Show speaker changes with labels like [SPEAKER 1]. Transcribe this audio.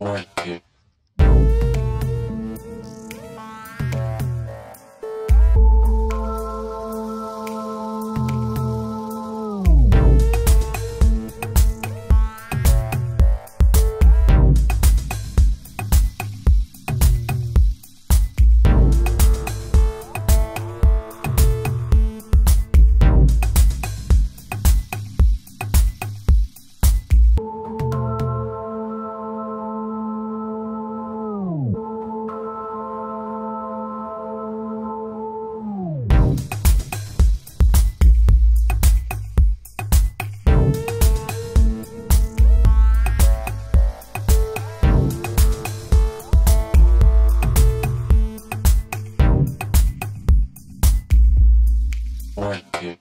[SPEAKER 1] One, two. Two.